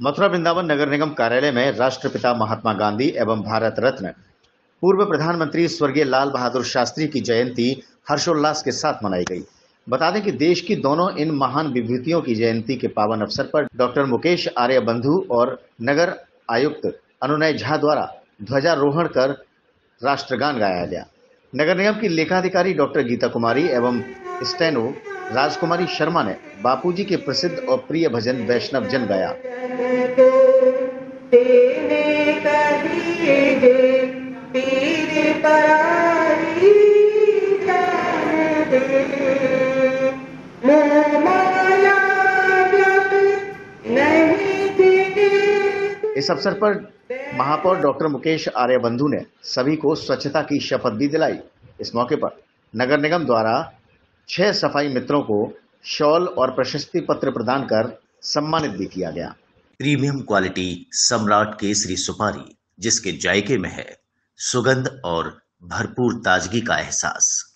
मथुरा वृंदावन नगर निगम कार्यालय में राष्ट्रपिता महात्मा गांधी एवं भारत रत्न। पूर्व प्रधानमंत्री स्वर्गीय लाल बहादुर शास्त्री की जयंती हर्षोल्लास के साथ मनाई गई। बता दें कि देश की दोनों इन महान विभूतियों की जयंती के पावन अवसर पर डॉक्टर मुकेश आर्य बंधु और नगर आयुक्त अनुनय झा द्वारा ध्वजारोहण कर राष्ट्रगान गाया गया। नगर निगम की लेखाधिकारी डॉक्टर गीता कुमारी एवं स्टेनो राजकुमारी शर्मा ने बापूजी के प्रसिद्ध और प्रिय भजन वैष्णव जन गाया। इस अवसर पर महापौर डॉक्टर मुकेश आर्य बंधु ने सभी को स्वच्छता की शपथ भी दिलाई। इस मौके पर नगर निगम द्वारा छह सफ़ाई मित्रों को शॉल और प्रशस्ति पत्र प्रदान कर सम्मानित भी किया गया। प्रीमियम क्वालिटी सम्राट केसरी सुपारी, जिसके जायके में है सुगंध और भरपूर ताजगी का एहसास।